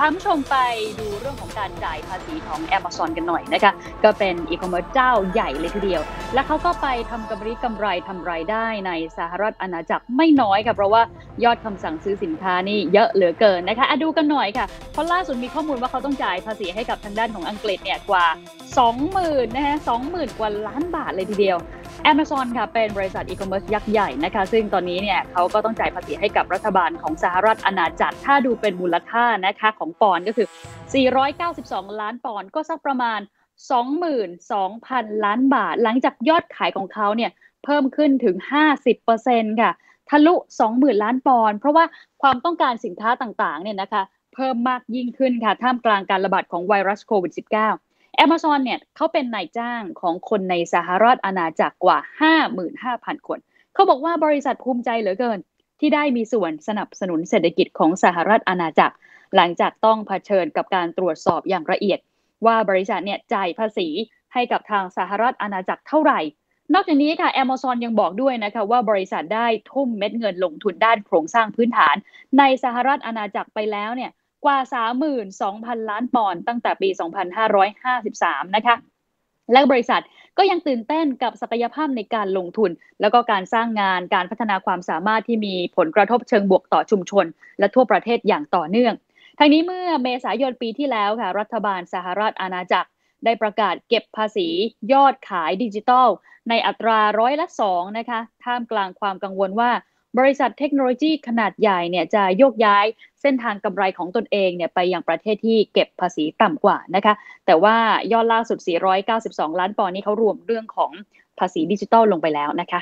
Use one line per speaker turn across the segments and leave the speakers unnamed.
พาผู้ชมไปดูเรื่องของการจ่ายภาษีของ Amazon กันหน่อยนะคะ ก็เป็นอีคอมเมิร์ซเจ้าใหญ่เลยทีเดียว และเขาก็ไปทำกำไรกำไรทำรายได้ในสหรัฐอาณาจักรไม่น้อยค่ะ เพราะว่ายอดคำสั่งซื้อสินค้านี่เยอะเหลือเกินนะคะอะดูกันหน่อยค่ะ เพราะล่าสุดมีข้อมูลว่าเขาต้องจ่ายภาษีให้กับทางด้านของอังกฤษเนี่ยกว่า 20,000 นะคะ20,000 กว่าล้านบาทเลยทีเดียว Amazon ค่ะเป็นบริษัทอีคอมเมิร์ซยักษ์ใหญ่นะคะซึ่งตอนนี้เนี่ยเขาก็ต้องจ่ายภาษีให้กับรัฐบาลของสหรัฐอาณาจักร ถ้าดูเป็นมูลค่านะคะของปอนก็คือ 492 ล้านปอนก็สักประมาณ 22,000 ล้านบาท หลังจากยอดขายของเขาเนี่ยเพิ่มขึ้นถึง 50%ค่ะทะลุ 20,000 ล้านปอนเพราะว่าความต้องการสินค้าต่างๆเนี่ยนะคะเพิ่มมากยิ่งขึ้นค่ะท่ามกลางการระบาดของไวรัสโควิด -19 Amazon เนี่ยเขาเป็นนายจ้างของคนในสหรัฐอาณาจักรกว่า 55,000 คน เขาบอกว่าบริษัทภูมิใจเหลือเกิน ที่ได้มีส่วนสนับสนุนเศรษฐกิจของสหรัฐอาณาจักร หลังจากต้องเผชิญกับการตรวจสอบอย่างละเอียด ว่าบริษัทเนี่ยจ่ายภาษีให้กับทางสหรัฐอาณาจักรเท่าไหร่ นอกจากนี้ค่ะ Amazon ยังบอกด้วยนะคะว่าบริษัทได้ทุ่มเม็ดเงินลงทุนด้านโครงสร้างพื้นฐาน ในสหรัฐอาณาจักรไปแล้วเนี่ย กว่า 32,000 ล้านปอนด์ตั้งแต่ปี 2553 นะคะ และบริษัทก็ยังตื่นเต้นกับศักยภาพในการลงทุน แล้วก็การสร้างงานการพัฒนาความสามารถที่มีผลกระทบเชิงบวกต่อชุมชน และทั่วประเทศอย่างต่อเนื่องทั้งนี้เมื่อเมษายนปีที่แล้วค่ะ รัฐบาลสหรัฐอาณาจักร ได้ประกาศเก็บภาษียอดขายดิจิทัล ในอัตราร้อยละสองนะคะท่ามกลางความกังวลว่า บริษัทเทคโนโลยีขนาดใหญ่เนี่ยจะโยกย้ายเส้นทางกำไรของตนเองเนี่ยไปยังประเทศที่เก็บภาษีต่ำกว่านะคะ แต่ว่ายอดล่าสุด 492 ล้านปอนด์นี้เขารวมเรื่องของภาษีดิจิทัลลงไปแล้วนะคะ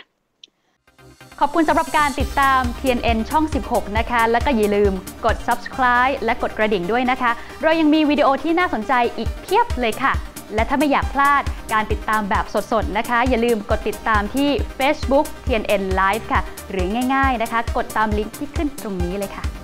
ขอบคุณสำหรับการติดตาม TNN ช่อง 16 นะคะ แล้วก็อย่าลืมกด subscribe และกดกระดิ่งด้วยนะคะ เรายังมีวิดีโอที่น่าสนใจอีกเพียบเลยค่ะ และถ้าไม่อยากพลาดการติดตามแบบสดๆนะคะ อย่าลืมกดติดตามที่ Facebook TNN Live ค่ะ หรือง่ายๆนะคะ กดตามลิงก์ที่ขึ้นตรงนี้เลยค่ะ